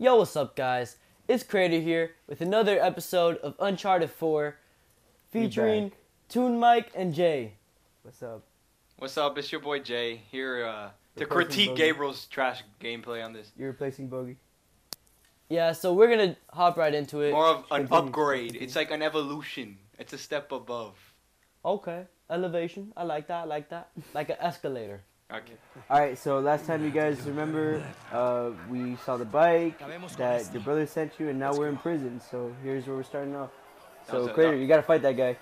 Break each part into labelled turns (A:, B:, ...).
A: Yo, what's up, guys? It's Creator here with another episode of Uncharted 4 featuring
B: back.
A: ToonMike and Jay.
B: What's up?
C: What's up? It's your boy Jay here uh, to
B: Replacing
C: critique
B: Bogey.
C: Gabriel's trash gameplay on this.
B: You're replacing Bogey.
A: Yeah, so we're gonna hop right into it.
C: More of an
B: Continue.
C: upgrade. It's like an evolution. It's a step above.
A: Okay, elevation. I like that. I like that. Like an escalator.
C: Okay.
B: All right. So last time you guys remember, uh, we saw the bike that your brother sent you, and now we're in prison. So here's where we're starting off. So
C: a-
B: Krator, you gotta fight that guy.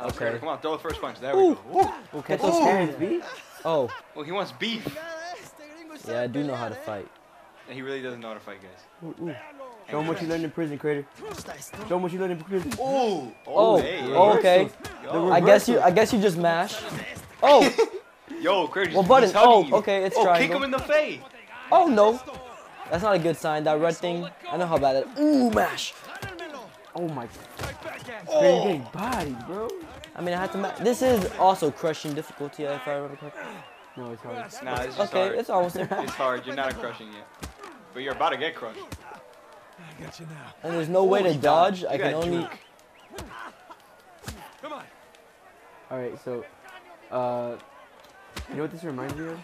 C: Okay.
A: Okay.
C: Come on, throw the first punch. There
A: Ooh.
C: we go. Ooh.
B: We'll catch those hands, B.
A: Oh,
C: Well, he wants beef.
A: yeah, I do know how to fight.
C: And he really doesn't know how to fight, guys.
B: Ooh, ooh. Show him what you learned in prison, Krator. Show him what you learned in prison.
C: Ooh.
A: Oh,
C: hey, hey.
A: oh, okay.
C: Yo,
A: I guess you. I guess you just mash. Oh,
C: Yo, Crazy.
A: Well, button.
C: He's
A: Oh,
C: you.
A: okay, it's
C: oh, kick him in the face.
A: oh no. That's not a good sign. That red thing. I know how bad it. Ooh, mash.
B: Oh my. Krator,
A: Oh.
B: you're getting bodied, bro.
A: I mean, I had to. Ma- this is also crushing difficulty, if I remember correctly.
B: No, it's hard.
C: Nah, it's just
A: Okay,
C: hard.
A: it's almost there.
C: It's hard. You're not crushing yet. But you're about to get crushed. I got you now.
A: And there's no way to
C: Holy
A: dodge.
C: God.
A: I can only.
C: Come on.
B: All right. So, uh, you know what this reminds me of?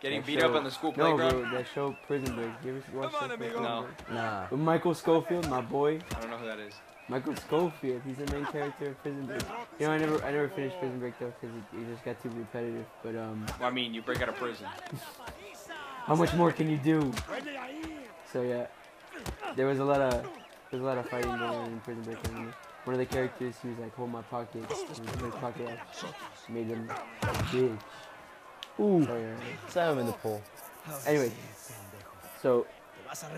C: Getting
B: That
C: beat
B: show-
C: up on the school
B: No,
C: playground.
B: bro. That show Prison Break. You ever watch that? show,
C: No.
A: Nah.
B: With Michael Scofield, my boy.
C: I don't know who that is.
B: Michael Scofield, he's the main character of Prison Break. You know, I never, I never finished Prison Break though, because it, it just got too repetitive. But um,
C: Well, I mean, you break out of prison.
B: how much more can you do? So yeah, there was a lot of, there was a lot of fighting going on in Prison Break. And one of the characters, he was like, "Hold my pocket," and he his pocket made him a bitch.
A: Ooh.
B: So, yeah.
A: Slam him in the pool.
B: Anyway, so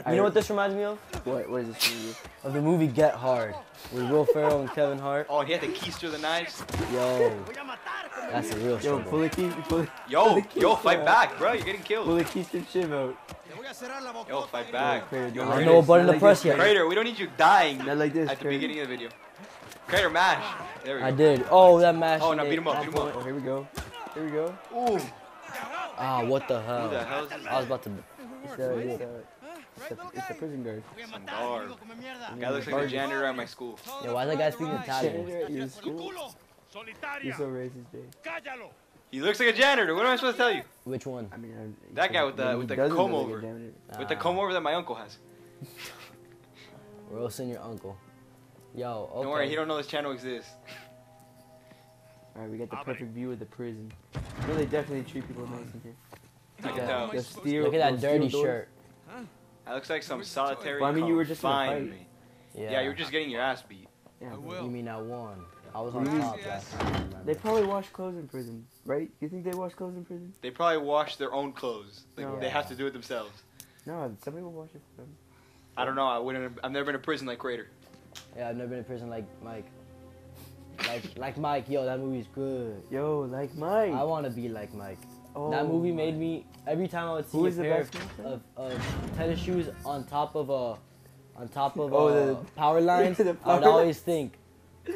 A: You know what this reminds me of?
B: what, what is this for you?
A: Of the movie Get Hard with Will Ferrell and Kevin Hart.
C: Oh, he had the keys to keister the knives.
A: Yo, that's a real
B: Yo,
A: struggle.
B: pull the key, pull, the-
C: Yo,
B: the keys
C: yo, fight
B: out.
C: back, bro. You're getting killed.
B: Pull
C: killed.
B: the Keystone Shiv out.
C: Yo, fight back.
B: Krator,
C: Yo,
B: don't
A: I don't know what button
B: not
A: to
B: like
A: press
B: this,
A: yet.
C: Krator, we don't need you dying
B: Not like this.
C: at the
B: Krator.
C: beginning of the video. Krator, mash. There we go.
A: I did. Oh, that mash.
C: Oh, now beat him up, beat him
B: Oh,
C: up.
B: here we go. Here we go.
C: Ooh.
A: Ah, what the hell?
C: Who the hell is this?
A: I was about to.
B: It's the, it's the, it's the, it's the prison guard.
C: Some guard. Guy looks like the janitor at my school.
A: Yo, why is that guy speaking Italian?
B: Janitor at your school? You're so racist, Jay.
C: He looks like a janitor. What am I supposed to tell you?
A: Which one?
B: I mean, I,
C: That guy with the- with the
B: doesn't
C: comb
B: look like a
C: over.
B: janitor.
C: With the comb over that my uncle has.
A: We're roasting your uncle. Yo, okay.
C: Don't worry, he don't know this channel exists.
B: All right, we got the perfect view of the prison. You know, they definitely treat people nice in here.
C: I can
A: Yeah.
C: tell.
B: The steel,
A: Look at that dirty
B: doors.
A: shirt.
C: That looks like some solitary.
B: Well, I mean, you were just in a
C: confinement.
A: Yeah.
C: Yeah, you were just getting your ass beat.
B: Yeah,
A: You mean I won? I was on
B: Really?
A: top last time.
B: They probably wash clothes in prison, right? You think they wash clothes in prison?
C: They probably wash their own clothes. Like
B: No.
C: they have to do it themselves.
B: No, somebody will wash it for them.
C: I don't know. I wouldn't. I've never been in prison like Krator.
A: Yeah, I've never been in prison like Mike. Like, like Mike. Yo, that movie's good.
B: Yo, like Mike.
A: I want to be like Mike.
B: oh,
A: that movie made me. Every time I would see
B: Who
A: a
B: the
A: pair
B: best
A: of, of, of tennis shoes on top of a, on top of
B: Oh,
A: uh,
B: the-
A: power lines,
B: the
A: I would always think,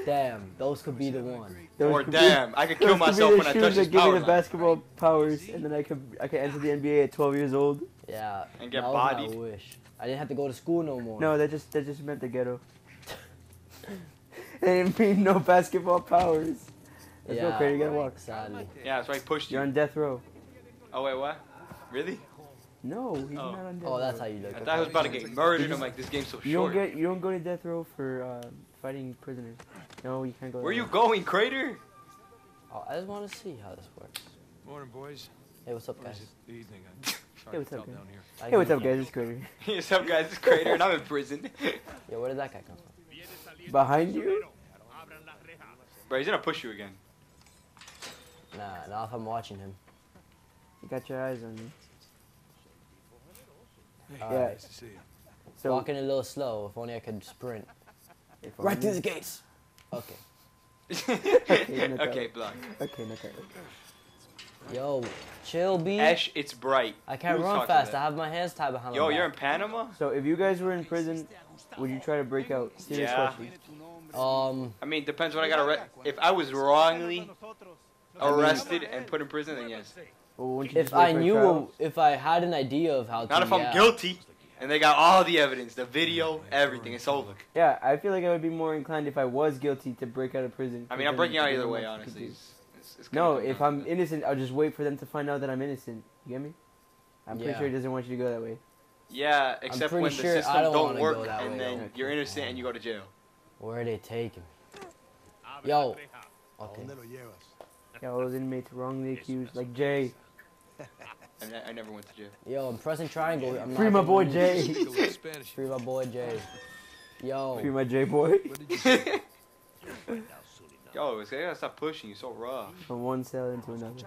A: damn, those could be the one.
B: Those
C: or
B: could be-
C: damn, I could
B: those
C: kill
B: could be
C: myself
B: the
C: when I
B: shoes
C: touch
B: that
C: this
B: give me the
C: line.
B: basketball powers, and then I could I could enter the NBA at 12 years old.
A: Yeah.
C: And get
A: that was
C: bodied.
A: My wish. I didn't have to go to school no more.
B: No, that just that just meant the ghetto. it didn't mean no basketball powers. Let's
A: yeah,
B: go, Krator. You gotta walk.
A: Sadly.
C: Yeah, that's why I pushed you.
B: You're on death row.
C: Oh wait, what? Really?
B: No, he's
C: Oh.
B: not on death
A: Oh, that's how you look.
C: I thought I was about to get murdered. I'm like, this game's so
B: You don't get you don't go to death row for uh, fighting prisoners. No, you can't go.
C: Where
B: that
C: you going, Krator?
A: Oh, I just want to see how this works.
D: Morning, boys.
A: Hey, what's up, guys?
D: the evening?
B: Hey, what's up, guys?
D: down here.
B: Hey, what's up, guys? It's Krator.
C: Hey, what's up, guys? It's Krator, and I'm in prison.
A: Yo, where did that guy come from?
B: Behind you?
C: Bro, he's gonna push you again.
A: Nah, not if I'm watching him.
B: You got your eyes on me.
D: Hey,
A: Yeah.
D: nice to see you.
B: So
A: Walking a little slow. If only I could sprint. Right through the gates. Okay.
C: okay,
B: okay.
C: block.
B: Okay, okay.
A: Yo, chill, B.
C: Ash, it's bright.
A: I can't
C: Who's
A: run fast. I have my hands tied behind
C: Yo,
A: my
C: you're in. Panama?
B: So if you guys were in prison, would you try to break out? Serious
C: Yeah.
B: question.
A: Um,
C: I mean, depends when I got arrested. If I was wrongly arrested and put in prison, then yes.
B: Well,
A: if I knew, if I had an idea of how to.
C: Not if I'm
A: yeah.
C: guilty. And they got all the evidence, the video, everything. It's over.
B: Yeah, I feel like I would be more inclined if I was guilty to break out of prison.
C: I mean, I'm breaking out
B: there's
C: either way,
B: much you could
C: honestly. It's, it's, it's
B: No, if I'm
C: to
B: innocent, I'll just wait for them to find out that I'm innocent. You get me? I'm pretty
A: Yeah.
B: sure he doesn't want you to go that way.
C: Yeah, except
A: pretty
C: when
A: sure
C: the
A: I
C: system
A: don't
C: don't, work and
A: way,
C: then
B: though.
C: you're innocent and you go to jail.
A: Where are they taking me? Yo. Okay.
B: Yeah, all those inmates wrongly accused, like Jay.
C: I, I never went to jail.
A: Yo, I'm pressing triangle. I'm
B: Free my boy. Jay.
D: Speak a little Spanish.
A: Free my boy Jay. Yo.
B: Free my Jay boy.
D: What did you say?
C: Yo, it's, they gotta stop pushing You're so rough.
B: From one cell into another.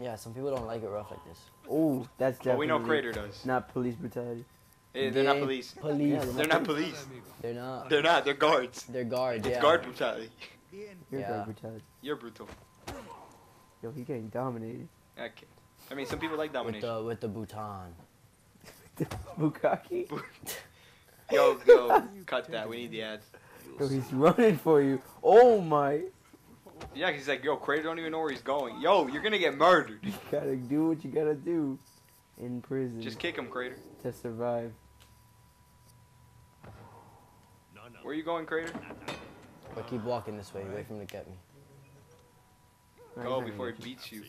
A: Yeah, some people don't like it rough like this.
B: Oh, that's
C: But
B: definitely
C: we know Crater does.
B: not police brutality.
C: They're not police.
A: Police.
B: Yeah,
C: They're not police.
A: They're not.
C: They're not. They're guards.
A: They're guards.
C: It's
A: yeah.
C: guard brutality.
B: You're
A: Yeah.
B: guard brutality.
C: You're brutal.
B: Yo, he getting dominated.
C: Okay. I mean, some people like
A: With
C: domination.
A: the with the Bhutan.
B: Bukaki?
C: Yo, yo, cut that. We need the ads.
B: Yo, he's running for you. Oh my.
C: Yeah, 'cause he's like, yo, Krator don't even know where he's going. Yo, you're gonna get murdered.
B: You gotta do what you gotta do in prison
C: Just kick him, Krator.
B: to survive.
C: Where you going, Krator?
A: But keep walking this way. Wait for him to get me.
C: Go
B: he's
C: before he
B: gonna
C: beats you.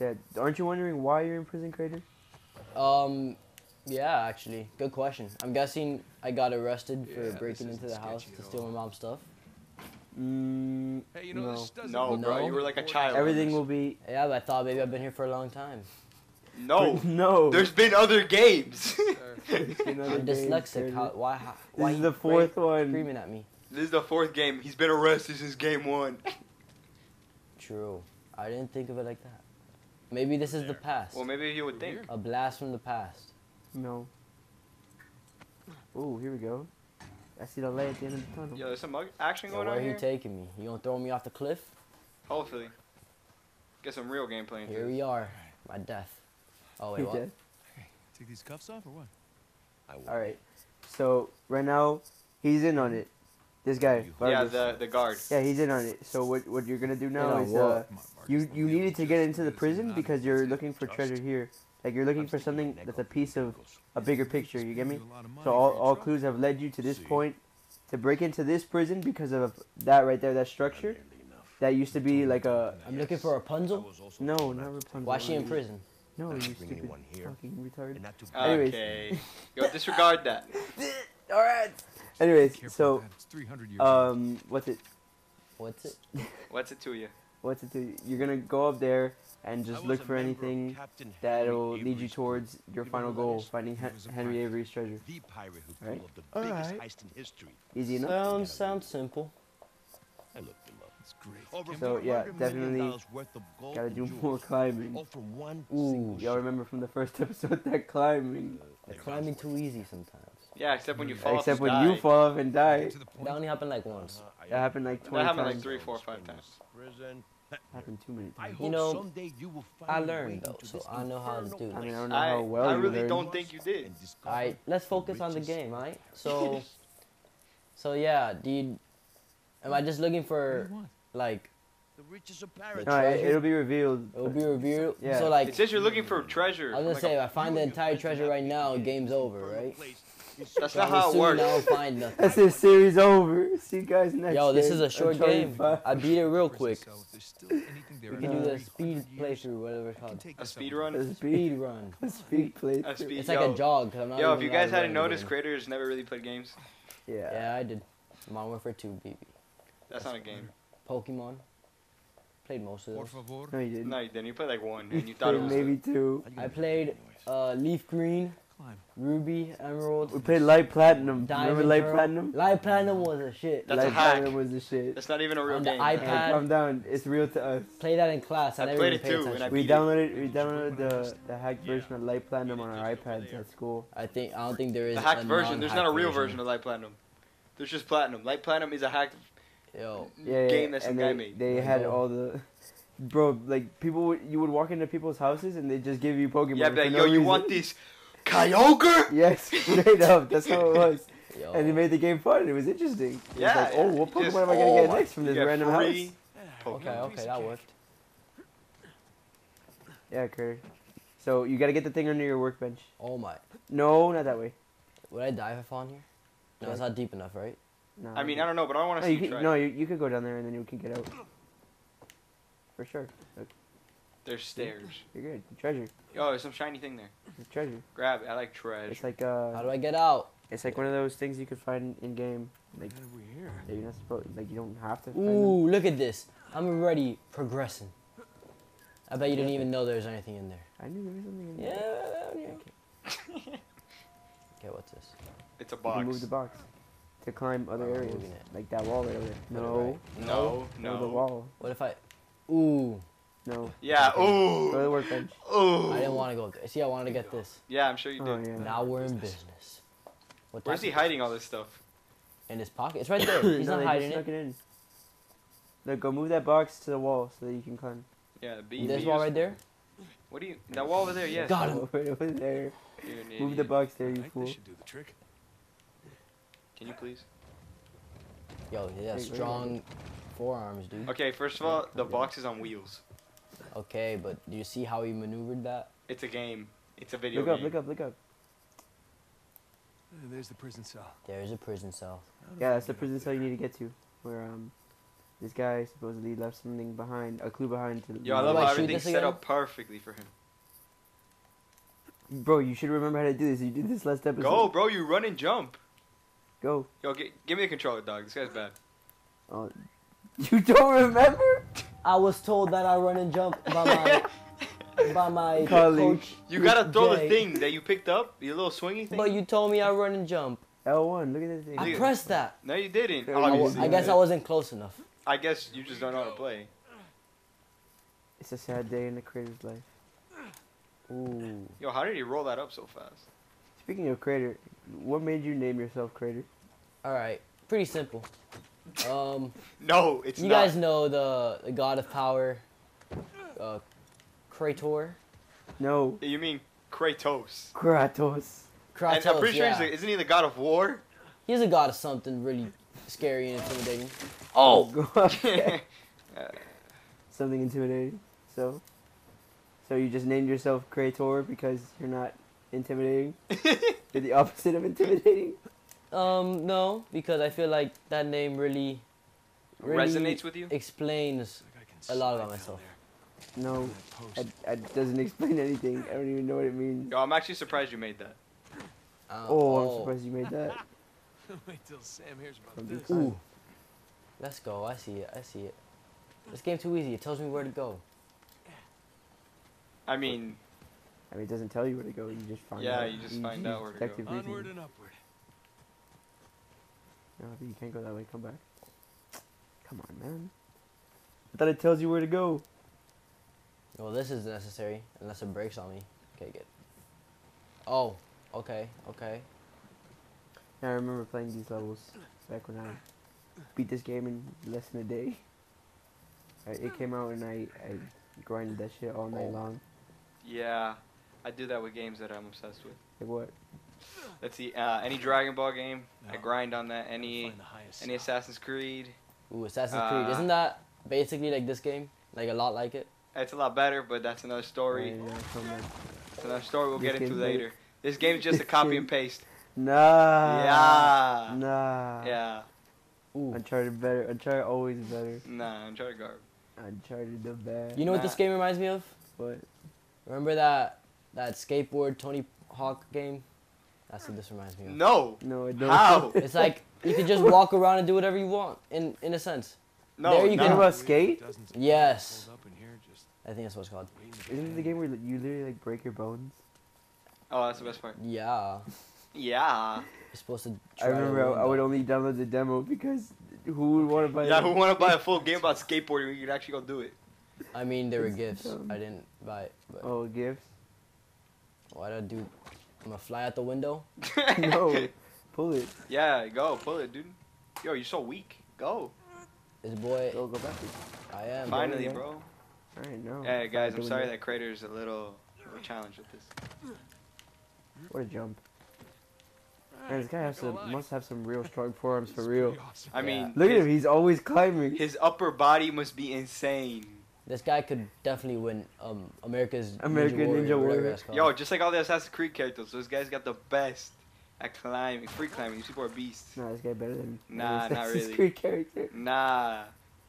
B: You. Yeah, aren't you wondering why you're in prison, Krator?
A: Um, yeah, actually, good question. I'm guessing I got arrested for
D: Yeah, this
A: breaking into the house to steal my mom's stuff.
B: Mm,
D: Hey, you know
B: no.
D: this doesn't
C: No, bro,
A: No.
C: you were like a child.
B: Everything will be.
A: Yeah, but I thought maybe I've been here for a long time.
C: No,
B: no.
C: there's been other games.
B: There's another
A: I'm
B: game,
A: dyslexic.
B: Krator.
A: How, why? How,
B: This
A: why
B: is the
A: scream-
B: fourth one.
A: Screaming at me.
C: this is the fourth game. He's been arrested since game one.
A: True. I didn't think of it like that. Maybe this is the past.
C: Well, maybe he would think.
A: A blast from the past.
B: No. Ooh, here we go. I see the light at the end of the tunnel.
C: Yo, there's some mug- action
A: Yo,
C: going
A: where
C: on
A: he
C: here.
A: taking me? You gonna throw me off the cliff?
C: Hopefully, get some real gameplay. into
A: Here
C: this.
A: we are. My death. Oh wait,
B: He
A: what?
B: dead.
D: Take these cuffs off or what? I will.
B: All right. So right now, he's in on it. This guy.
C: Yeah, the the guard.
B: Yeah, he's in on it. So what what you're gonna do now is uh,
D: Come on, Marcus,
B: you you needed to get into the prison because you're looking for treasure here. Like you're looking for something that's a piece of a bigger picture. You get me?
D: Give you a lot of money
B: So all, all clues have led you to this point to break into this prison because of that right there, that structure. That used to be like a
A: I'm looking for Rapunzel.
B: no, not Rapunzel.
A: Why is she in prison?
B: No, you
E: bring
B: stupid
E: anyone here.
B: fucking retard.
E: And not to
B: Anyways.
C: Okay. Yo, disregard that.
B: All right. Anyways,
D: Careful,
B: so
D: man, it's 300 years old.
B: um, what's it?
A: What's it?
C: What's it to you?
B: What's it? to you? You're gonna go up there and just look for anything that'll
E: Henry
B: lead you towards your
E: You
B: final goal, finding
D: He
B: Hen-
D: was a
B: Henry
D: pirate.
B: Avery's treasure.
E: The pirate who
B: Right.
E: pulled off the biggest
B: Alright.
E: heist in history.
B: Easy enough.
A: Sounds sounds simple.
E: I looked him up.
D: It's great.
B: So, yeah, definitely
E: worth of gold
B: Gotta do more climbing.
E: All from one
A: Ooh,
B: Y'all remember from the first episode that climbing?
A: It's climbing too easy sometimes.
C: Yeah, except when you fall
B: Except
C: off
B: when
C: and
B: you
C: die.
B: fall off and die.
D: To the point.
A: That only happened like once.
E: Uh,
B: That happened like 20
C: That
B: 20
C: happened like three, four, five times.
E: Prison.
B: Happened too many
E: I
B: times.
E: hope
A: know,
E: someday you will find
A: I
E: a way
A: learned though, so I know how to
E: infernal
A: do
B: I mean, I don't know
C: I,
B: how well
C: I
B: you
C: really
B: learned.
C: don't think you did.
A: Alright, let's focus on the game, alright? So, so yeah, dude, am I just looking for like
E: The riches of
A: The
E: paradise.
B: No, it,
A: treasure?
B: it'll be revealed.
A: it'll be revealed?
B: Yeah.
A: So like,
C: It says you're looking for treasure.
A: I was gonna
C: Like
A: say, if I find the entire treasure right now, game's over, right?
C: That's
A: So
C: not how it works.
A: I don't find nothing.
B: That's this series over. See you guys next
A: Yo, this
B: game.
A: is a short game.
B: 5.
A: I beat it real quick.
D: cell, if there's still anything there
A: We can do
D: the
A: the
D: 300
A: speed playthrough, whatever it's called.
C: A speed run?
B: A
A: Speed
B: speed,
A: run.
B: a speed play.
C: A speed.
A: It's like
C: yo,
A: a jog. Cause I'm not
C: Yo, if you guys hadn't noticed,
A: again.
C: Creators never really played games.
B: Yeah.
A: Yeah, I did. Modern Warfare 2, baby.
C: That's not a game.
A: Pokemon. Played most of
D: Por
A: those.
B: No, you didn't.
C: No, you didn't. You played like one, and you thought it was.
B: maybe two.
A: I played uh, Leaf Green,
D: Climb.
A: Ruby, Emerald,
B: We played Light Platinum.
A: Diamond.
B: Remember Light
A: Pearl.
B: Platinum?
A: Light Platinum was a shit.
C: That's a
B: Light
C: hack.
B: Platinum was a shit.
C: That's not even a real
A: On the
C: game.
A: iPad.
B: Hey, calm down. It's real to us.
A: Play that in class. I,
C: I
A: never
C: played it too, and. I
B: We
C: beat it.
B: downloaded we downloaded the the hacked version of Light Platinum on our iPads at school.
A: I think I don't think there is
C: The hacked
A: a
C: version. There's not a real version of Light Platinum. There's just Platinum. Light Platinum is a hacked
A: Yo,
B: Yeah, yeah,
C: game that some
B: and
C: guy
B: they,
C: made.
B: They had all the bro like people you would walk into people's houses and they just give you Pokemon.
C: Yeah,
B: for
C: but like,
B: no
C: yo, you want this Kyogre?
B: Yes, straight up. That's how it was.
A: yo.
B: And it made the game fun. It was interesting. It was
C: Yeah.
B: like, oh, what
C: yeah,
B: Pokemon
C: just-
B: am I gonna
C: oh,
B: get next from this random
C: free
B: house?
A: okay, okay, that worked.
B: Yeah, Kurt. So you gotta get the thing under your workbench.
A: Oh my.
B: No, not that way.
A: Would I die if I fall in here? No, it's not deep enough, right?
B: No.
C: I mean, I don't know, but I want to
B: you
C: see you
B: can,
C: try.
B: no, you, you could go down there and then you can get out. For sure. Look,
C: There's stairs.
B: you're good. Treasure.
C: Oh, there's some shiny thing there.
B: There's treasure.
C: Grab it. I like treasure.
B: It's like uh.
A: How do I get out?
B: it's like one of those things you could find in game. Like
D: What we here?
B: that you're not supposed. Like you don't have to. Find them.
A: Ooh, look at this. I'm already progressing. I bet you didn't even know there was anything in there.
B: I knew there was something in
A: Yeah.
B: there.
A: yeah. Okay, okay, what's this?
C: It's a
B: You can move the box to climb other
A: Oh,
B: areas,
A: moving it.
B: like that wall right over there.
A: Put it
B: No,
A: right.
C: No,
B: no, the wall.
A: What if I? Ooh,
B: No.
C: Yeah.
B: Go to the
C: Ooh.
B: workbench.
C: Ooh.
A: I didn't want to go there. See, I wanted to get this.
C: Yeah, I'm sure you
B: Oh
C: did.
B: yeah.
A: Now we're in business. What
C: Where's he hiding all this stuff?
A: In his pocket. It's right there. He's
B: no,
A: not
B: they
A: hiding
B: just
A: it.
B: snuck it in. Look, go move that box to the wall so that you can climb.
C: Yeah, be.
A: This
C: be
A: wall right there.
C: What do you? That wall over there. Yes.
A: Got him.
B: Over over there. Move the box there,
D: I
B: you
D: think
B: fool.
D: this should do the trick.
C: Can you please?
A: Yo, he has
B: Wait, wait,
A: strong forearms, dude.
C: Okay. First of all, the box is on wheels.
A: Okay, but do you see how he maneuvered that?
C: It's a game. It's a video
B: Look up,
C: game.
B: look up, look up.
D: Uh, There's the prison cell.
A: There's a prison cell.
B: Yeah, that's the prison cell you need to get to, where um, this guy supposedly left something behind, a clue behind to.
C: Yo, I love
A: do I
C: how everything's set up perfectly for him.
B: Bro, you should remember how to do this. You did this last episode.
C: Go, bro. You run and jump.
B: Go.
C: Yo, gi- give me the controller, dog. This guy's bad.
B: Oh, you don't remember?
A: I was told that I run and jump by my by my
B: Colleague.
A: coach.
C: You gotta throw the thing that you picked up, your little swingy thing.
A: But you told me I run and jump.
B: L1, look at this thing.
A: I
C: Look-
A: pressed that.
C: no, you didn't.
A: I,
C: Obviously.
A: I guess I wasn't close enough.
C: I guess you just don't know how to play.
B: It's a sad day in the creator's life.
A: Ooh.
C: Yo, how did he roll that up so fast?
B: Speaking of creator, what made you name yourself creator?
A: All right. Pretty simple. Um,
C: No, it's
A: you
C: not.
A: guys know the the god of power, uh, Krator.
B: No,
C: You mean Kratos?
B: Kratos.
A: Kratos.
C: and I'm pretty sure
A: yeah.
C: he's the, isn't he the god of war?
A: He's a god of something really scary and intimidating.
B: Oh, go up. Something intimidating. So, so you just named yourself Creator because you're not intimidating. you're the opposite of intimidating.
A: Um, no, because I feel like that name really, really
C: Resonates with you?
A: explains.
D: Like I can
A: A lot about myself.
D: there.
B: No, it, it doesn't explain anything. I don't even know what it means.
C: Yo, I'm actually surprised you made that.
A: Uh,
B: Oh, I'm surprised you made that.
D: post. Wait till Sam hears about this.
A: Ooh. Let's go. I see it. I see it. This game too easy. It tells me where to go.
C: I mean,
B: I mean, it doesn't tell you where to go. You just find
C: Yeah,
B: out.
C: you just find out where to go.
B: detective.
D: Onward and upward.
B: No, but you can't go that way. Come back. Come on, man. I thought it tells you where to go.
A: Well, this is necessary unless it breaks on me. Okay, good. Oh, okay, okay.
B: Yeah, I remember playing these levels back when I beat this game in less than a day. I, it came out and I, I grinded that shit all night
A: Oh.
B: long.
C: yeah, I do that with games that I'm obsessed with.
B: Like what?
C: Let's see, uh, any Dragon Ball game, I grind on that. Any
D: Find the highest
C: any
D: cell.
C: Assassin's Creed,
A: Ooh, Assassin's Creed.
C: Uh,
A: Isn't that basically like this game? Like a lot like it?
C: it's a lot better, but that's another story.
B: Yeah, yeah, come
C: another story we'll
B: This
C: get into
B: game's better.
C: later. This game's just a copy and paste.
B: Nah.
C: yeah.
B: Nah.
C: Yeah.
A: Ooh.
B: Uncharted better. Uncharted always better.
C: Nah, Uncharted garbage.
B: Uncharted the best.
A: You know what this game reminds me of?
B: What?
A: Remember that that skateboard Tony Hawk game? That's what this reminds me of.
C: No.
B: No, I don't.
C: How?
A: It's like you can just walk around and do whatever you want. In in a sense,
C: No.
A: There you
C: no.
A: go.
B: What about skate?
A: Yes.
D: people holed up in here just
A: I think that's what it's called.
D: waiting
B: Isn't it the game where you literally like break your bones?
C: Oh, that's the best part.
A: Yeah,
C: Yeah.
A: you're supposed to.
B: I
A: try to
B: remember I, I would only download the demo because who would want to buy
C: Yeah,
B: that?
C: who want to buy a full game about skateboarding when you could actually go do it?
A: I mean, they were gifts.
B: dumb.
A: I didn't buy it. But
B: Oh, gifts?
A: Why'd I do? I'm gonna fly out the window.
B: no, pull it.
C: Yeah, go, pull it, dude. Yo, you're so weak. Go.
A: This boy,
B: Go, go backwards.
A: I am.
C: Finally,
B: yeah.
C: bro.
B: Alright, no.
C: Hey, guys, I'm sorry
B: that.
C: that Krator's a little, little challenge with this.
B: What a jump. Man, this guy has
D: gonna
B: some, must have some real strong forearms for real.
D: awesome.
C: I mean,
B: Look at him, he's always climbing.
C: his upper body must be insane.
A: This guy could definitely win um America's
B: American Ninja
A: whatever
B: Warrior.
A: that's called.
C: Yo, just like all the Assassin's Creed characters, those guys got the best at climbing, free climbing. These people are beasts.
B: Nah, this guy better than
C: Nah,
B: than
C: not
B: Assassin's
C: really.
B: Creed character.
C: Nah.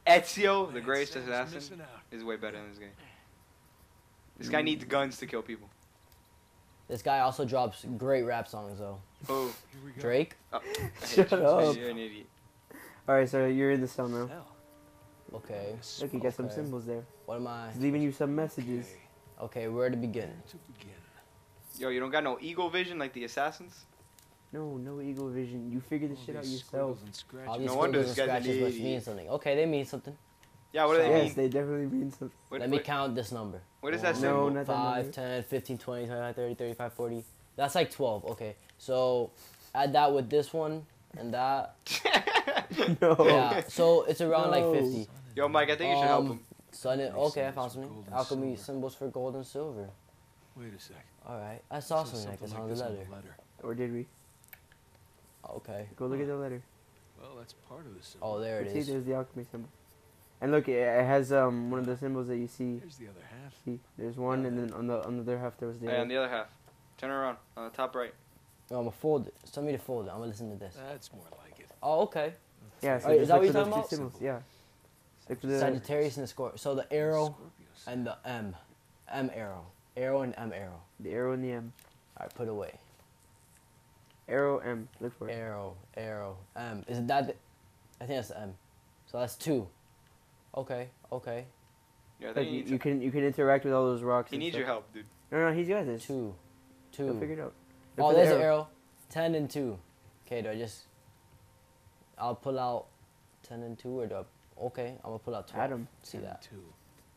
C: Ezio, the
D: Man,
C: greatest
D: Sam's
C: assassin, is way better than this guy. This guy needs guns to kill people.
A: This guy also drops great rap songs though.
C: Oh,
D: Here we go.
A: Drake.
C: I hate
B: Shut
C: you.
B: up.
C: You're an idiot.
B: All right, so you're in the cell now.
D: Hell.
A: Okay.
B: Look, you got some symbols there.
A: What am I?
B: He's leaving you some messages.
D: Okay.
A: Okay, where to begin?
D: To begin.
C: Yo, you don't got no eagle vision like the assassins?
B: No, no eagle vision. You figure this
D: All
B: shit out yourself.
D: squiggles and scratches.
A: All these
C: No wonder
A: squiggles
C: this
A: and
C: guy's an
A: scratches must
C: idiot.
A: mean something. Okay, they mean something.
C: Yeah, what do they
B: yes,
C: mean?
B: they definitely mean something.
C: What,
A: Let me count this number.
C: what is that
A: One,
B: No, not that
A: 5,
B: number.
A: 10, 15, 20, 25, 30, 35, 40. That's like 12. Okay. So add that with this one and that.
B: No.
A: Yeah. So it's around like 50.
C: Yo, Mike, I think you should help
A: Um,
C: him.
A: Sun it. Okay, I found something. Alchemy
D: silver.
A: symbols for gold and silver.
D: Wait a sec.
A: All right. I saw
D: Says
A: something like this
D: like
A: on the
D: this
A: letter.
D: letter.
B: Or did we?
A: Okay.
B: Go look at the letter.
D: Well, that's part of the symbol.
A: Oh, there it
B: see,
A: is.
B: there's the alchemy symbol. And look, it, it has um one of the symbols that you see.
D: Here's the other half.
B: See, there's one, and then on the on the other half there was the.
C: Hey, on
B: other.
C: the other half. Turn around. On the top right.
A: No, I'm gonna fold it. Send me to fold it. I'm gonna listen to this.
D: That's more like it.
A: Oh, okay.
B: Yeah, so
A: Wait,
B: just
A: is that what you're talking about?
B: symbols. Yeah. Look for the.
A: Sagittarius and the Scorpio. So the arrow
D: Scorpius.
A: and the M. M arrow. Arrow and M arrow.
B: The arrow and the M.
A: All right, put away.
B: Arrow M. Look for it.
A: Arrow, arrow, M. Is that? The, I think that's the M. So that's two. Okay, okay.
C: Yeah,
B: Like you, you can you can interact with all those rocks.
C: he
B: and
C: needs
B: stuff.
C: your help, dude.
B: No, no, he's got this.
A: Two, two.
B: Go
A: two.
B: figure it out. Look
A: Oh,
B: for the
A: there's an arrow. Ten and two. Okay, do I just? I'll pull out ten and two, or do I? Okay, I'm gonna pull out twelve.
B: Adam.
A: See that?
D: Two.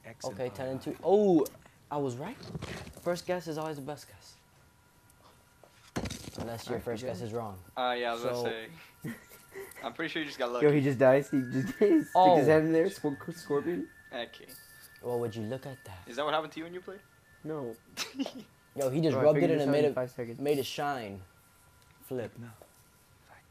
D: X and
A: Okay, ten and two. Oh, I was right. First guess is always the best guess. Unless your first guess is wrong.
C: Uh, yeah, I was
A: So-
C: gonna say. I'm pretty sure you just got lucky.
B: Yo, he just dies. He just stick
A: Oh.
B: his head in there. Scor- scorpion.
C: Okay.
A: Well, would you look at that?
C: Is that what happened to you when you played?
B: No.
A: Yo, he just
B: Bro,
A: rubbed it in
B: this
A: and
B: out
A: made it
B: Five seconds.
A: made it shine. Flip.
D: No.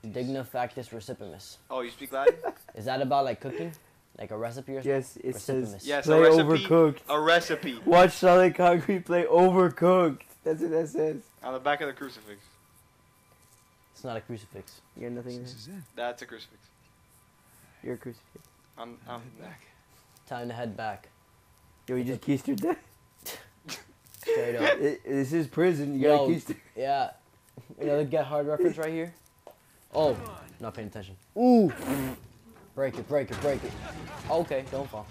A: Digna factis recipimus.
C: Oh, you speak Latin?
A: Is that about like cooking? Like a recipe or something?
B: Yes, it says
C: Yes,
B: play
C: a recipe.
B: overcooked.
C: A recipe
B: Watch Solid Concrete play overcooked. That's what that says.
C: on the back of the crucifix.
A: It's not a crucifix.
B: You got nothing in
D: This
B: there.
D: is it.
C: That's a crucifix.
B: You're a crucifix.
C: I'm, I'm
D: Head back.
A: Time to head back.
B: Yo, you just keistered that?
A: Straight up.
B: It- this is prison. You
A: Yo.
B: gotta keister.
A: Yeah. Another Get Hard reference right here? Oh, not paying attention. Ooh. Break it, break it, break it. Okay, don't fall.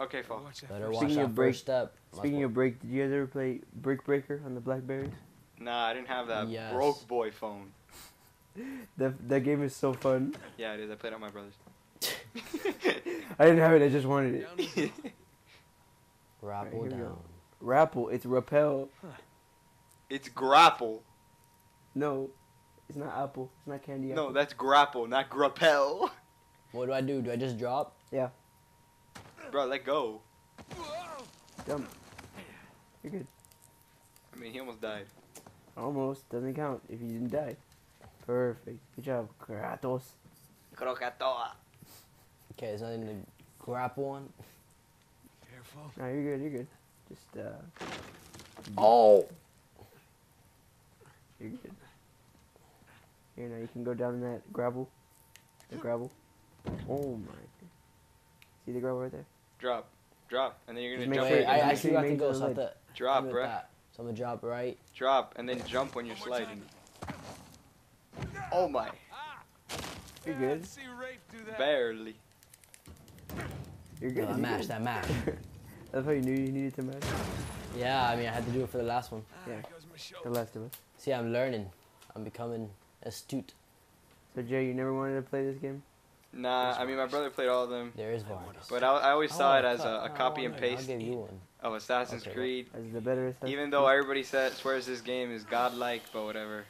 C: Okay, fall.
D: Watch that
A: Better
D: first.
A: watch
B: Speaking
A: that
B: of break-
A: first step.
B: Speaking of break, did you guys ever play Brick Breaker on the Blackberries?
C: Nah, I didn't have that
A: Yes.
C: broke boy phone.
B: That that game is so fun.
C: Yeah, it is. I played it on my brother's.
B: I didn't have it. I just wanted it.
D: Down we go.
A: grapple
B: here we go.
A: down.
B: Rapple. It's rappel.
C: It's grapple.
B: No, it's not apple. It's not candy apple.
C: No, that's grapple, not grappel.
A: What do I do? Do I just drop?
B: Yeah.
C: Bro, let go.
B: Jump. You're good.
C: I mean, he almost died.
B: Almost doesn't count if you didn't die. Perfect. Good job, Kratos.
C: Crocatoa.
A: Okay, there's nothing to grapple on.
D: Careful.
B: No, you're good. You're good. Just uh,
A: Oh!
B: you're good. Here now, you can go down in that gravel. The gravel. Oh my. See the gravel right there?
C: Drop. Drop. And then you're gonna jump.
B: sure-
A: Wait, I
B: make
A: actually
B: sure
A: got
B: you
A: to go,
B: make
A: so I have to
C: Drop,
A: aim with
C: bruh.
A: that. So I'm gonna drop right.
C: Drop. And then jump when you're sliding. Oh my.
B: You're good.
D: See Rafe do that.
C: Barely.
B: You're
A: No,
B: good.
A: that
B: you're
A: mash,
B: good.
A: that mash.
B: That's how you knew you needed to match.
A: Yeah, I mean, I had to do it for the last one.
D: Ah,
B: Yeah.
D: there goes my
B: The last of us.
A: See, I'm learning. I'm becoming astute.
B: So Jay, you never wanted to play this game?
C: Nah, I mean, my brother played all of them.
A: There is Vargas.
C: But I, I always
A: I
C: saw it as a,
A: cup.
C: a
A: I
C: copy and paste
A: I'll give you one.
C: of Assassin's
A: Okay.
C: Creed.
B: As the better Assassin's
C: Even though everybody said, swears this game is godlike, but whatever.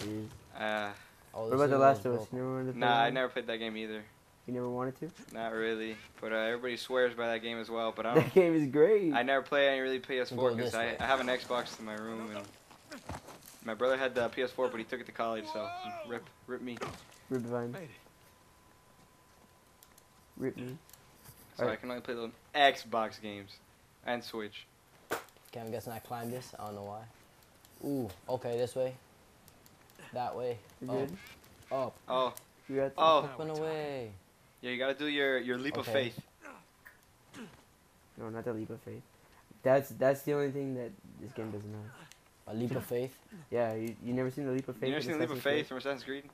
B: Creed.
C: Uh,
A: Oh,
B: What about The Last of Us? You never wanted to
C: nah, I never played that game either.
B: You never wanted to?
C: Not really. But uh, everybody swears by that game as well. But I
B: That
C: don't.
B: game is great.
C: I never play any really
A: Go
C: PS4 because I. I have an Xbox in my room and my brother had the PS4, but he took it to college, so rip, rip me.
B: Rip Vine. Rip me.
C: so I can only play the Xbox games and Switch.
A: Okay, I'm guessing I climbed this. I don't know why. Ooh, okay, this way. That way.
B: You
A: Up,
B: good?
A: up,
C: Oh,
B: You got
C: oh,
A: up away.
C: yeah, you gotta do your your leap of faith.
B: No, not the leap of faith. That's that's the only thing that this game doesn't have.
A: A leap of faith?
B: Yeah, you, you never seen the leap of faith?
C: You never seen the leap of faith from Assassin's Creed?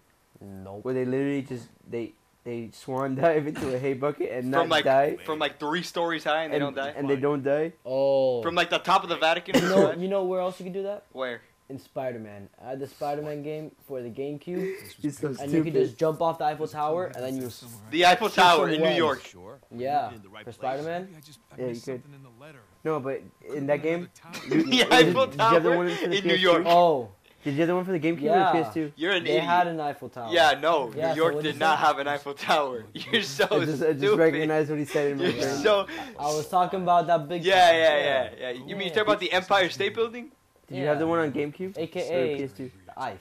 A: Nope.
B: Where they literally just they they swan dive into a hay bucket and not
C: From like
B: die,
C: from like three stories high and they don't die.
B: and they don't die.
A: Oh.
C: From like the top of the Vatican.
A: you know,
C: right?
A: you know where else you can do that?
C: Where?
A: In Spider-Man. I had the Spider-Man game for the GameCube,
B: He's so
A: and you could just jump off the Eiffel Tower, and then you,
C: The Eiffel Tower in New. York.
E: Sure.
A: yeah,
E: In the right
A: for. Spider-Man.
D: Maybe I just I
B: Yeah, you could.
D: in the letter.
B: No, but in that game,
D: You,
C: the Eiffel
B: did the
C: Tower
B: one the
C: in New
B: PS2?
C: York.
A: Oh,
B: did you have the one for the GameCube
A: Yeah.
B: or the PS2?
C: You're an
A: they
C: idiot.
A: had an Eiffel Tower.
C: Yeah, no.
A: Yeah,
C: New York
A: what'd
C: did
A: you
C: not
A: say?
C: have an Eiffel Tower. You're so
B: I just, I just recognized what he said in my
C: You're
B: brain.
C: so.
A: I was talking about that big.
C: Yeah,
A: tower.
C: yeah, yeah, yeah. You mean you
A: Yeah.
C: talking about the Empire State Building?
B: Did you have the one on GameCube?
A: AKA
B: or PS2?
A: the Eiff.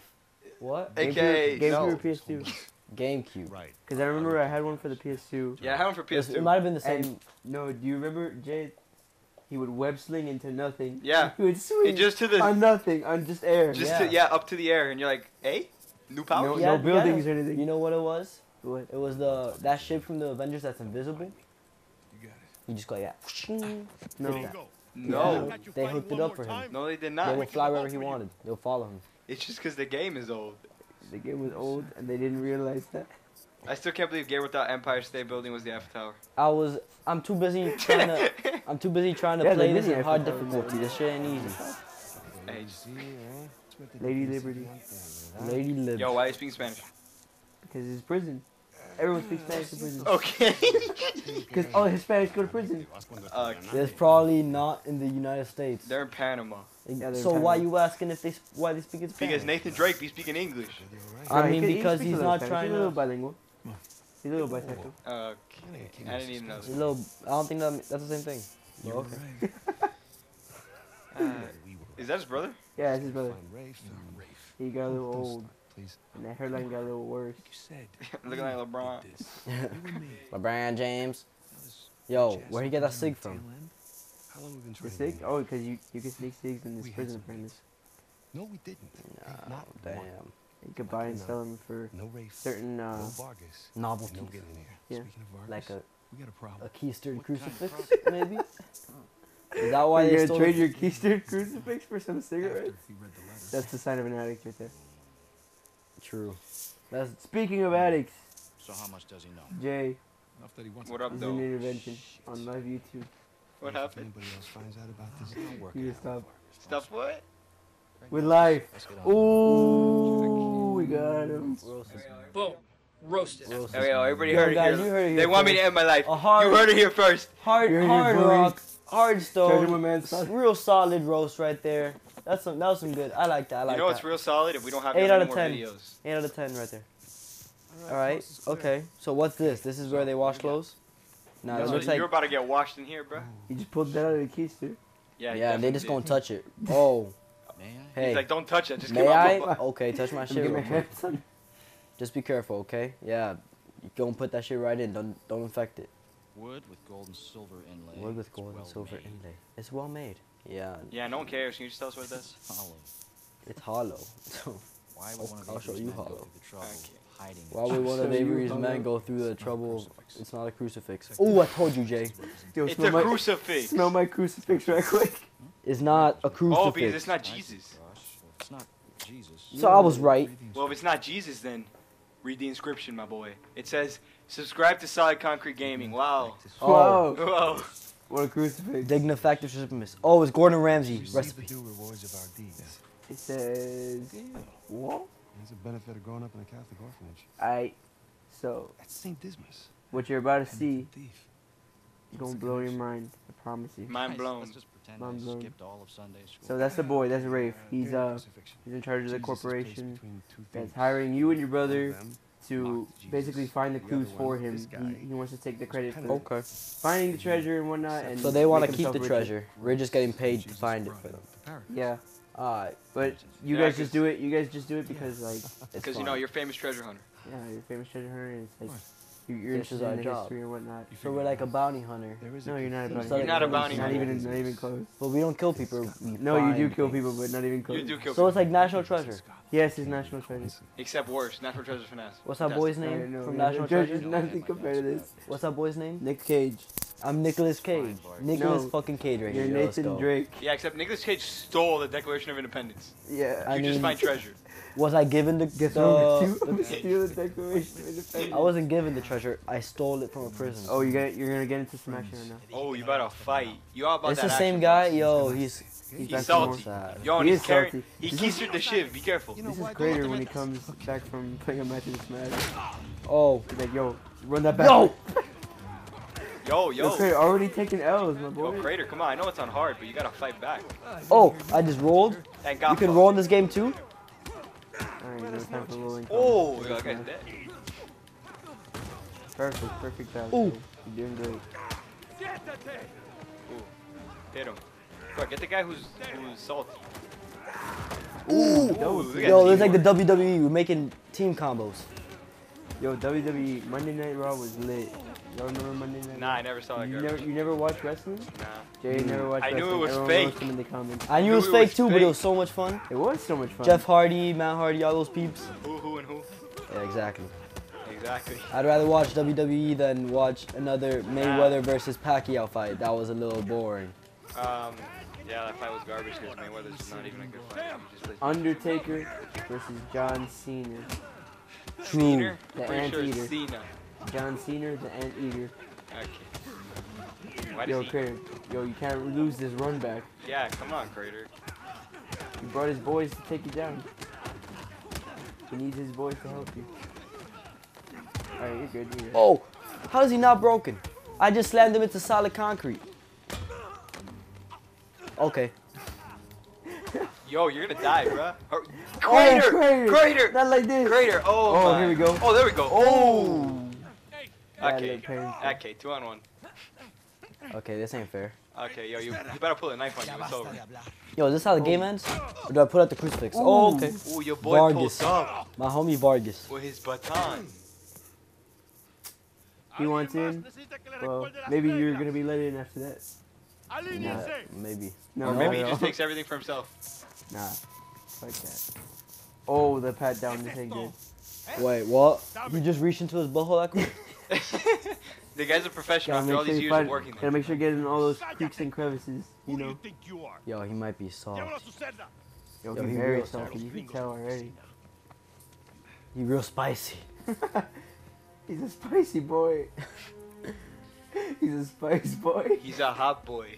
A: What?
C: AKA
B: GameCube, GameCube
C: no.
B: or PS2?
A: GameCube.
E: Right.
B: Because I remember I had one for the PS2.
C: Yeah, I had one for PS2.
A: It might have been the same.
B: And no, do you remember Jay? He would web sling into nothing.
C: Yeah.
B: He would swing
C: It just to the,
B: on nothing, on just air.
C: just
A: Yeah.
C: to, yeah, up to the air, and you're like, hey, new power.
B: no,
A: Yeah,
B: no buildings
A: yeah.
B: or anything.
A: You know what it was?
B: what?
A: It was the that ship from the Avengers that's invisible.
D: You got it.
A: You just go yeah.
B: No.
E: There you go.
C: No,
A: Yeah. They hooked it up for him.
C: no, they did not.
A: They
C: not.
A: will fly wherever he wanted. They'll follow him.
C: It's just because the game is old.
B: The game was old and they didn't realize that.
C: I still can't believe Game without Empire State Building was the Eiffel Tower.
A: I was. I'm too busy trying to. I'm too busy trying to
B: Yeah,
A: play this in hard difficulty. This shit ain't easy.
C: Hey,
B: Lady Liberty.
A: Lady Liberty.
C: yo, why are you speaking Spanish?
B: Because it's prison. Everyone speaks Spanish in prison.
C: Okay.
B: Because all Hispanics go to prison.
C: uh,
A: It's probably not in the United States.
C: they're in Panama.
B: Yeah, they're
A: so why
B: Panama.
A: you asking if they why they speak in Spanish?
C: Because Nathan Drake be speaking English.
A: I mean,
B: could- he
A: because he's not
B: Spanish.
A: trying
B: He's a little bilingual. He's a little bisexual.
C: Okay. I didn't even know
A: He's
C: that.
A: a little. I don't think that that's the same thing. But
D: You're
A: okay.
D: right.
C: Uh, is that his brother?
B: Yeah, it's his brother.
E: Rafe.
D: Rafe,
B: He got a little old,
E: Please.
B: and that hairline got a little worse.
D: you said
C: Looking like LeBron.
D: this. You and me.
A: LeBron James. Yo,
D: just
A: where he get that
D: on
A: sig from?
D: end.
E: How long have we been
B: The sig? Oh, because you you can sneak cigs in this
D: We
B: prison
D: some
B: apprentice.
E: No, we didn't.
A: Nah,
E: Not
A: damn.
E: one.
B: You could buy and sell them for
E: No Rafe.
B: certain
E: no
B: uh,
E: Vargas.
A: Novelties.
E: No getting in here.
B: Yeah.
D: Speaking of Vargas,
A: Like a,
D: we got a problem.
A: a keistered
D: What kind of
A: crucifix, maybe? Is that why
B: Are
A: they
B: you gonna trade your keystone crucifix for some cigarettes?
D: he read the letter.
B: That's the sign of an addict right there.
A: True. That's
B: Speaking of addicts,
F: So how much does he know?
B: Jay
D: Enough that he wants
C: What
D: to
C: up,
B: is
C: though?
B: an intervention on live YouTube.
C: What
E: If
C: happened?
E: anybody else finds out about this,
F: Not working
B: You
F: out
B: just stop.
C: Stuff what?
B: With life.
F: Let's get on.
B: Ooh, we got him.
G: Boom. Roasted.
A: roasted.
C: Oh, yo, everybody heard it
A: guys,
C: here.
A: heard it
C: They
A: here
C: want me to end my life.
A: Hard,
C: You heard it here first.
A: hard, hard rock, hard
B: Charge him a
A: stone.
B: man's.
A: Real solid roast right there. That's some. That was some good. I like that. I like that.
C: you know
A: that.
C: what's real solid? If we don't have
A: Eight
C: any
A: out of
C: more
A: 10.
C: videos.
A: Eight out of ten right there. All right. Okay. So what's this? This is where they wash clothes. Now
C: That's
A: it looks like.
C: you're about to get washed in here, bro.
B: You just pulled that out of the keister.
C: Yeah,
A: Yeah, they
C: definitely
A: just
C: did.
A: gonna touch it. Oh,
F: May I?
A: hey.
C: He's like, don't touch it. Just
A: May
C: give
A: I?
C: up.
A: Okay, touch my shit. real quick. Just be careful, okay? Yeah. You go and put that shit right in. Don't don't infect it.
F: Wood with gold and silver inlay.
A: Wood with
F: It's
A: gold and silver
F: made.
A: inlay. It's well made. Yeah.
C: Yeah, no one cares. Can you just tell us what it does?
F: Hollow.
A: It's hollow.
F: Why
A: I'll-
F: would one of
A: I'll show
F: Avery's
A: you
F: men go
A: hollow.
F: through the trouble
C: Okay.
F: hiding
A: why
F: it?
A: would one of Avery's men go through the
D: It's not a
A: trouble? It's not a crucifix. Oh, I told you, Jay.
B: Yo,
C: It's
B: smell
C: a
B: my,
C: crucifix.
B: smell my crucifix right quick.
A: It's not a crucifix.
C: Oh, because it's not Jesus.
F: It's not Jesus.
A: So I was right.
C: Well, if it's not Jesus, then read the inscription, my boy. It says, "Subscribe to Solid Concrete Gaming." Wow.
A: Oh,
B: Whoa,
C: Whoa.
B: What a crucifix.
A: Dignifactive Supremacist. Oh, it's Gordon Ramsay
E: Receive
A: recipe.
E: the rewards of our deeds.
B: It says, what?
E: It's a benefit of growing up in a Catholic orphanage.
B: I, so,
E: That's St. Dismas.
B: what you're about to see
E: Thief.
B: is gonna blow your mind. I promise you.
C: Mind
F: Nice.
C: blown.
F: Let's just pretend
B: Mind blown.
F: skipped all of Sunday school.
B: So that's the boy, that's Rafe. He's, uh, he's in charge of the
E: Jesus is placed
B: corporation that's hiring you and your brother
E: them
B: to
E: Jesus.
B: basically find the
E: The
B: clues
E: other
B: for him. He, he wants to take the credit for.
A: Okay.
B: finding the treasure and whatnot. And
A: So they want to keep the
B: richer.
A: treasure. We're just getting paid to find it for them.
B: Yeah,
A: Alright.
B: but you
C: Yeah,
B: guys just
C: 'cause-
B: do it. You guys just do it because like,
C: Because you know you're famous treasure hunter.
B: yeah, you're famous treasure hunter. And it's like,
D: Why?
B: You- You're
A: This is our
B: in the
A: job.
B: history and whatnot.
A: So we're like a bounty hunter.
E: There is
B: No, you're not a bounty
A: You're not a
C: bounty
B: Not even, not even close.
A: But we don't kill people.
B: No, you do kill people, but not even close.
C: You do kill
A: So it's like national treasure.
B: Yes, it's national treasure.
C: Except worse. National treasure finesse.
A: What's that boy's
B: I
A: name
B: know,
A: from
B: National
A: National
B: Treasure is nothing compared to this.
A: What's that boy's name?
B: Nick Cage.
A: I'm Nicolas Cage. Nicolas
B: No,
A: fucking Cage right
B: You're
A: here. yo, let's
B: Nathan
A: go.
B: Drake.
C: Yeah, except Nicolas Cage stole the Declaration of Independence.
B: Yeah.
A: I
C: You just
A: mean-
C: find treasure.
A: Was I given the,
B: Guess
A: the, the-
B: Steal the Declaration of Independence.
A: I wasn't given the treasure. I stole it from a prison.
B: Oh, you get you're gonna get into some action right now.
C: Oh, you about to fight. You all about
A: it's
C: that
A: the same
C: action,
A: guy. Yo, he's
B: He's,
C: He's
B: back
C: salty.
B: for more.
A: sad.
C: Yo,
B: He
C: he's
B: is
C: carrying.
B: salty.
C: He
B: This
C: keistered the shiv. Be careful.
B: This is greater when he comes back from playing a match in Smash.
A: Oh,
B: He's like, yo, run that back.
A: yo.
C: Yo,
B: Yo,
C: yo.
B: Krator already taking L's, my
C: Yo. Krator, come on. I know it's on hard, but you gotta fight back.
A: Oh, I just rolled.
C: Thank God.
A: You can roll in this game too.
B: Alright, no time for rolling.
C: Oh,
B: comments.
C: you got.
B: Perfect, perfect battle.
A: Ooh.
B: Krator. You're doing great.
C: Ooh, hit him. Bro, get the guy who's who's salty.
A: Ooh.
C: Ooh, look at
A: Yo, it's like the. WWE. We're making team combos.
B: Yo, WWE Monday Night Raw was lit. Y'all remember Monday Night?
C: Nah, I never saw
B: Raw?
C: that
B: You never, you never watched wrestling?
C: Nah.
B: Jay never watched
C: I knew it
B: wrestling.
C: was
B: Everyone
C: fake.
B: him in the comments.
A: I knew
C: Knew
A: it was
C: it
A: fake
C: was
A: too, but it was so much fun.
B: It was so much fun.
A: Jeff Hardy, Matt Hardy, all those peeps.
C: Who, who, and who?
A: Yeah, exactly.
C: Exactly.
A: I'd rather watch WWE than watch another Mayweather versus Pacquiao fight. That was a little boring.
C: Um, yeah, that fight was garbage because Mayweather's just not even a good fighter. He just plays
B: Undertaker versus John Cena.
C: Cena.
B: The
C: Pretty sure
B: Anteater.
C: Cena.
B: John Cena, the Anteater.
C: Okay. Why
B: Yo. Krator. Yo, you can't lose this run back.
C: Yeah, come on, Krator.
B: He brought his boys to take you down. He needs his boys to help you. Alright, you're good. You're good.
A: Oh, how is he not broken? I just slammed him into solid concrete. Okay.
C: Yo, you're gonna die, bruh. Oh,
B: Oh,
C: Krator!
B: Krator!
C: Krator!
B: Not like this.
C: Krator! Oh,
B: Oh,
C: my.
B: here we go.
C: Oh, there we go.
B: Oh! oh.
C: Okay. Okay, two on one.
A: Okay, this ain't fair.
C: Okay, yo, you, you better pull a knife on you. It's over.
A: Yo, is this how the game ends? Or do I put out the crucifix? Oh, okay.
C: Ooh, your boy
A: Vargas.
C: up
A: My homie Vargas.
C: with his baton.
B: He wants in. Well, maybe you're gonna be let in after that.
A: Nah, maybe.
B: No,
C: Or maybe he
B: no.
C: just takes everything for himself.
B: Nah, fuck that. Oh, the pat down this ain't good.
A: Wait, what? You just reached into his butthole that quick?
C: the guy's a professional
B: Gotta
C: after all
B: make sure
C: these
B: you
C: years of
B: find,
C: working
B: gotta make sure you get in all those creeks and crevices. You know,
A: Yo, he might be soft.
B: yo,
A: Yo,
B: he's
A: he
B: very
A: real
B: salty. You can tell already.
A: He real spicy.
B: He's a spicy boy. He's a spice boy.
C: He's a hot boy.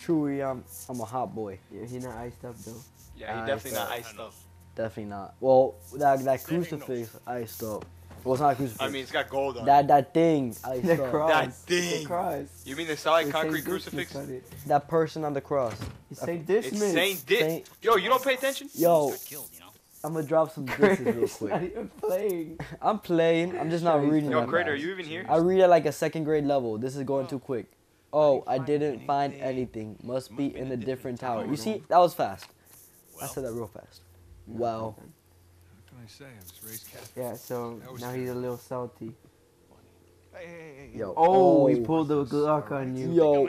A: Truly, I'm I'm a hot boy.
B: Yeah, he's not iced up though.
C: Yeah, he's
A: I
C: definitely not iced up.
A: Definitely not. Well, that that crucifix iced up. Well, it's not a crucifix.
C: I mean, it's got gold on it.
A: that that thing iced
B: The
A: up.
B: cross.
C: That
B: The
C: thing.
B: cross.
C: You mean the solid
B: It's
C: concrete
B: Saint
C: crucifix?
B: on.
A: That person on the cross.
B: It's Saint
C: It's
B: Dismas.
C: Saint Dis.
A: Saint-
C: Yo, you don't pay attention?
A: Yo,
F: Got killed, you know.
A: I'm gonna drop some disses real
B: He's not
A: quick.
B: even playing.
A: I'm playing. I'm just not reading.
C: Yo,
A: that
C: Krator, are you even here?
A: I read at like a second grade level. This is going oh. too quick. Oh, I didn't find anything. Must be in a different tower. You see, that was fast. I said that real fast. Wow.
D: What can I say? I was raised Catholic.
B: Yeah, so
D: That was
B: now he's a little salty.
E: Hey, hey, hey, hey.
A: Yo.
B: Oh, oh he pulled the Glock on you.
A: Yo,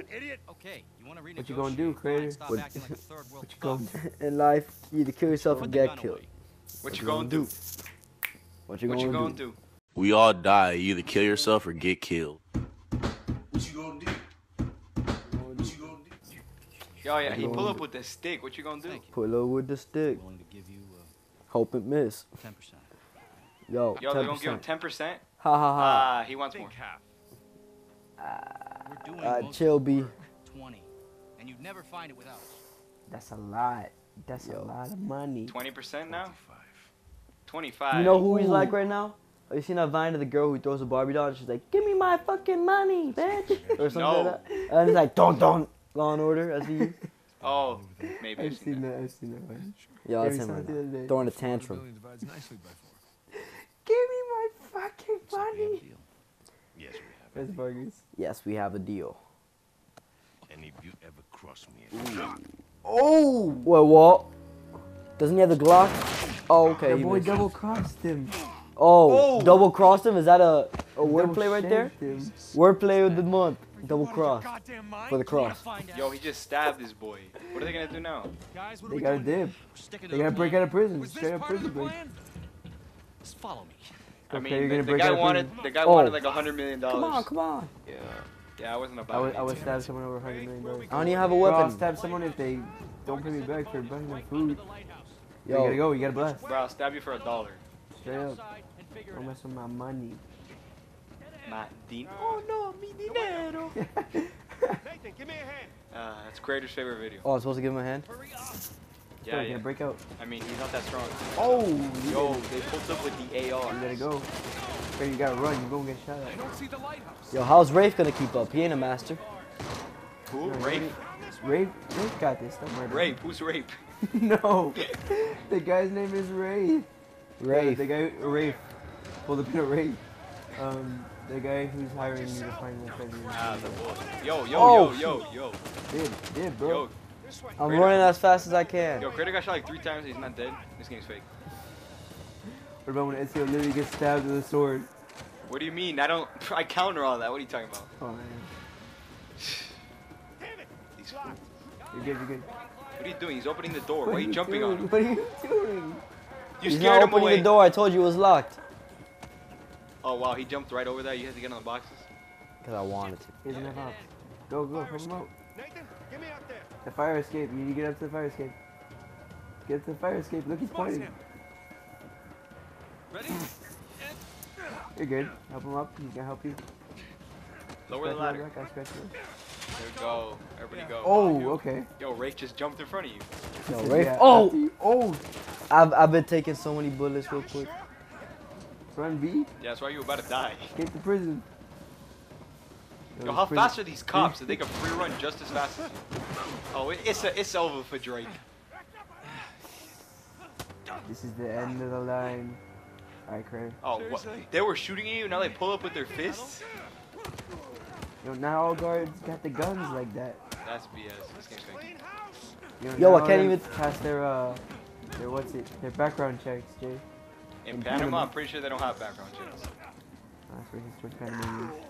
F: Okay, you want to renegotiate?
B: What you gonna do,
F: Krator?
A: What-
F: like a third world
B: What you gonna do?
A: in life, you either kill yourself or get
F: gun
A: killed.
F: Away.
C: What you gonna do?
A: What you
C: What
A: gonna,
C: you gonna
A: do?
C: do?
H: We all die. You either kill yourself or get killed.
E: What you gonna do? What you gonna do?
C: Yo, yeah, he
A: What you
C: pull
A: gonna
C: up with the stick. What you gonna do?
A: Pull up with the stick.
F: Willing to give you
A: Hope it miss.
F: uh, 10%.
A: Yo,
C: Yo, they're gonna give him
A: 10%. Ha ha ha.
C: Ah, he wants more.
F: We're doing
A: Uh,
F: most
A: chill, B.
F: 20. And you'd never find it without us.
B: That's a lot. That's
A: Yo.
B: a lot of money.
C: Twenty percent now. Twenty-five.
A: You know who he's like right now? Have you seen that vine of the girl who throws a Barbie doll and she's like, "Give me my fucking money, bitch," or something
C: No.
A: like that? And it's like, "Don't, don't." Law and Order, as he.
C: Oh, maybe.
B: I've
C: I've
B: seen that. I've seen that one. Yeah,
A: that's
B: we
A: him
B: saw
A: right now.
B: day.
A: Throwing a tantrum.
D: billion divides nicely by four.
B: Give me my fucking
F: So we have a
B: money.
F: deal.
E: Yes, we
B: That's
E: have.
B: Vargas.
A: Yes, we have a deal.
E: And if you ever cross me,
B: Oh!
A: Wait, what? Doesn't he have the Glock? Oh, okay.
B: The
A: he
B: boy double crossed him.
A: Oh,
C: Oh.
A: double crossed him. Is that a Oh, wordplay right there.
B: shanked him.
A: Wordplay of the month. Double cross for the cross.
C: Yo, he just stabbed this boy. What are they gonna do now?
G: Guys, what
B: They
G: we
B: gotta
G: doing?
B: dip. They gotta break out of prison.
G: Was
B: Straight
G: this
B: up
G: of
B: prison break.
F: Just follow me.
C: I
B: Okay,
C: mean,
B: you're
C: the,
B: gonna
C: the
B: break
C: guy
B: out of
C: wanted
B: prison.
C: the guy
A: Oh.
C: wanted like a hundred million dollars.
B: Come on, come on.
C: Yeah, yeah, I wasn't
B: I
C: about
B: would. I would stab someone over a 100 million dollars.
A: I don't even have a
B: Bro, I'll stab someone if they don't pay me back for buying my food. You
A: Yo,
B: gotta go. You gotta blast.
C: Bro, I'll stab you for a dollar.
B: Straight up. Don't mess with my money.
C: Not Dean. Oh no, mi dinero.
E: Nathan, give me a hand.
C: Uh, that's Krator's favorite video.
A: oh, I'm supposed to give him a hand.
C: Yeah,
B: Go,
C: yeah.
B: Gonna break out.
C: I mean, he's not that strong.
B: Oh,
C: Yo, they pulled up with the AR.
B: You gotta go. Okay, you gotta run. You gonna get shot
G: I don't see the lighthouse.
A: Yo, how's Rafe gonna keep up? He ain't a master.
C: Who?
B: No,
C: Rape?
B: Rape, Rape got this. Don't worry. about
C: Rape? Who's rape?
B: It. no, the guy's name is Ray.
A: Rafe.
B: The guy Ray. Pull the pin of Rafe. Um, the guy who's hiring you to find the treasure.
C: Ah, the boy. Yo, yo,
A: Oh,
C: yo, yo, yo,
B: Did, did, bro.
C: yo,
A: I'm
C: Kratos.
A: running as fast as I can.
C: yo. Krator got shot like three times. He's not dead. This game's fake.
B: What about when Ezio literally gets stabbed with a sword?
C: What do you mean? I don't. I counter all that. What are you talking about?
B: Oh man,
C: These,
B: you're good, you're good.
C: What are you doing? He's opening the door. Why
B: What
C: are you jumping
B: doing?
C: on him?
B: What are you doing?
C: You
A: He's
C: scared
A: not
C: him
A: opening
C: away.
A: the door. I told you it was locked.
C: Oh wow, he jumped right over that. You had to get on the boxes.
A: Cause I wanted to.
B: He doesn't have op. Go, go, help him out.
E: Nathan, get me out there.
B: The fire escape. You need to get up to the fire escape. Get to the fire escape. Look, he's pointing.
G: Ready?
B: You're good. Help him up. He's gonna help you.
C: Lower the
B: Scratch my
C: ladder.
B: back, I scratch yours.
C: There we go. Everybody go.
B: Oh, okay.
C: Yo, Rafe just jumped in front of you.
A: Yo,
B: Yeah,
A: Rafe. Oh!
B: after
A: Oh,
B: oh,
A: I've I've been taking so many bullets real quick.
B: run B.
C: Yeah, that's why you were about to die.
B: Escape the prison.
C: Yo, how fast are these cops that they can free run just as fast as you? Oh, it, it's a, it's over for Drake.
B: This is the end of the line. Alright, Craig.
C: Oh, what? They were shooting at you, now they pull up with their fists?
B: You know, not all guards got the guns like that.
C: That's BS. This game's fake.
B: You
A: Yo, I can't even-
B: pass their uh, their what's it? Their background checks, Jay.
C: In
B: In
C: Panama,
B: Panama.
C: I'm pretty sure they don't have background checks.
B: That's where he's switch Panama is.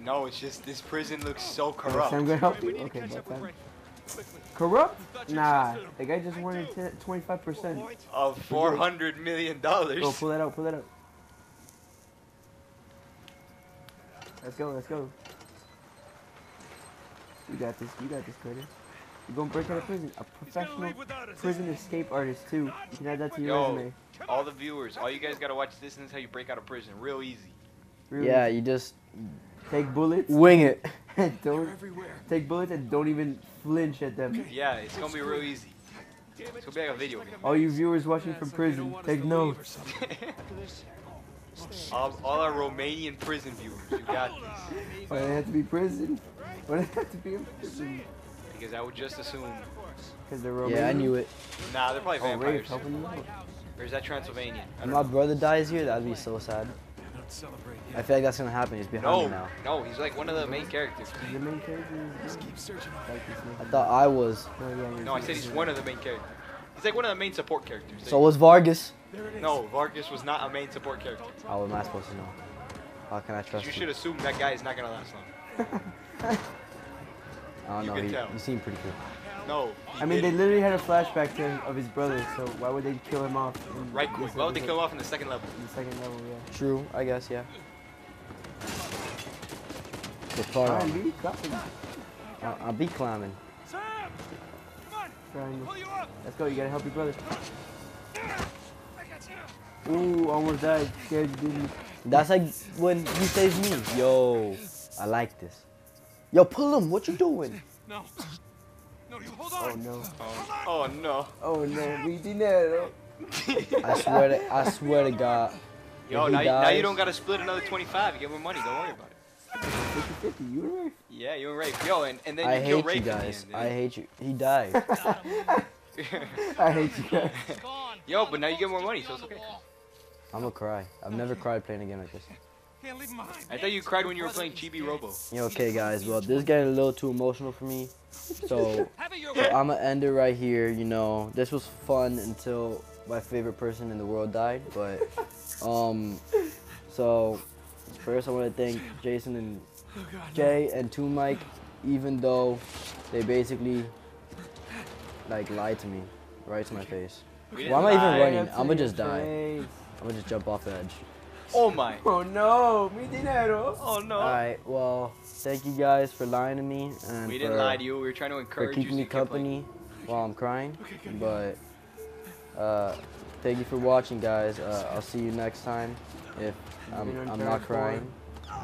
C: No, it's just this prison looks so corrupt.
B: so I'm gonna help you. Okay, that's fine. Corrupt? Nah, the guy just wanted 25 percent.
C: Of 400 million dollars.
B: Go, pull that out, pull that out. Let's go, let's go. You got this, you got this, Carter. You're gonna break out of prison. A professional prison escape artist, too. You can add that to your
C: Yo.
B: resume.
C: All the viewers, all you guys gotta watch this, and this is how you break out of prison. Real easy.
B: Really.
A: Yeah, you just
B: Take bullets.
A: wing it.
B: and don't take bullets and don't even flinch at them.
C: Yeah, it's gonna be real easy. It's gonna be like a video game.
B: All you viewers watching from prison, take notes.
C: all, all our Romanian prison viewers, you got this.
B: Why did it have to be prison? Why did it have to be in prison?
C: Because I would just assume.
B: Because they're Romanian.
A: Yeah, I knew it.
C: Nah, they're probably
B: Oh, Rafe,
C: vampires.
B: helping you out.
C: Or is that Transylvania?
A: If my
C: know.
A: brother dies here, that'd be so sad. I feel like that's gonna happen. He's behind
C: No,
A: me now.
C: no, he's like one of the main characters.
B: The main character
D: Just keep searching.
A: I thought I was.
B: No, yeah,
C: No, I said he's one of the main characters. He's like one of the main support characters.
A: So was Vargas.
D: There it is.
C: no, Vargas was not a main support character.
A: How am I supposed to know? How can I trust
C: You
A: him?
C: should assume that guy is not gonna last long.
A: I don't
C: you
A: know.
C: can
A: He,
C: tell.
A: he seemed pretty cool.
C: No.
B: I mean, they
C: didn't.
B: literally had a flashback to him of his brother, so why would they kill him off? In
C: right quick. Why would they kill him off in the second level?
B: In the second level, yeah.
A: True, I guess, yeah. The far
B: Alright,
A: on.
B: B, drop him.
A: I'll, I'll be climbing.
G: Sam! Come on!
B: Triangle.
G: Pull you up!
B: Let's go, you gotta help your brother.
G: I got you!
B: Ooh, almost died. Scared you didn't.
A: That's like when he saves me. Yo, I like this. Yo, pull him. What you doing?
G: No. No, you
B: oh, hold
G: on.
B: Oh no.
C: Oh, oh no.
B: Oh no, mi dinero.
A: I swear to, I swear to God.
C: Yo,
A: If he
C: now, you, now you don't gotta split another 25. You get more money. Don't worry about it.
B: 50 50, you and Rafe.
C: Yeah, you and Rafe. Yo, and, and then
A: I
C: you kill
A: hate
C: Rafe
A: you
C: at the
A: guys.
C: end,
A: I hate you. He died.
B: I hate you guys.
F: Gone.
C: Yo, but now you get more money, so it's okay.
A: I'm gonna cry. I've never cried playing a game like this.
G: Can't leave him behind.
C: I thought you cried when you were playing Chibi Robo.
A: Yeah, okay, guys. Well, this is getting a little too emotional for me. So,
F: Have it your
A: so. I'm gonna end it right here. You know, this was fun until my favorite person in the world died. But, um, so First, I want to thank Jason and Jay and ToonMike, even though they basically like lied to me right to my face. Why am I even running? I'ma just die.
B: Face.
A: I'm gonna just jump off the edge.
C: Oh my.
B: Oh no, mi dinero.
C: Oh no.
A: All right. Well, thank you guys for lying to me and
C: we
A: for,
C: didn't lie to you. We were trying to
A: for
C: encourage you.
A: keeping
C: so
A: me
C: you kept playing.
A: company while I'm crying. But uh, thank you for watching, guys. Uh, I'll see you next time. If I'm,
B: been
A: I'm
B: Uncharted
A: not
B: 4.
A: crying.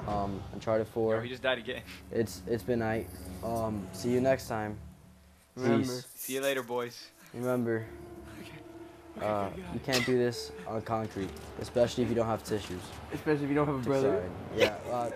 A: Um, Uncharted
C: Yeah,
A: 4.
C: we just died again.
A: It's it's been night. Um, see you next time.
B: Remember.
A: Peace.
C: See you later, boys.
A: Remember, uh, you can't do this on concrete, especially if you don't have tissues.
B: Especially if you don't have a brother.
A: saying. Yeah. Uh,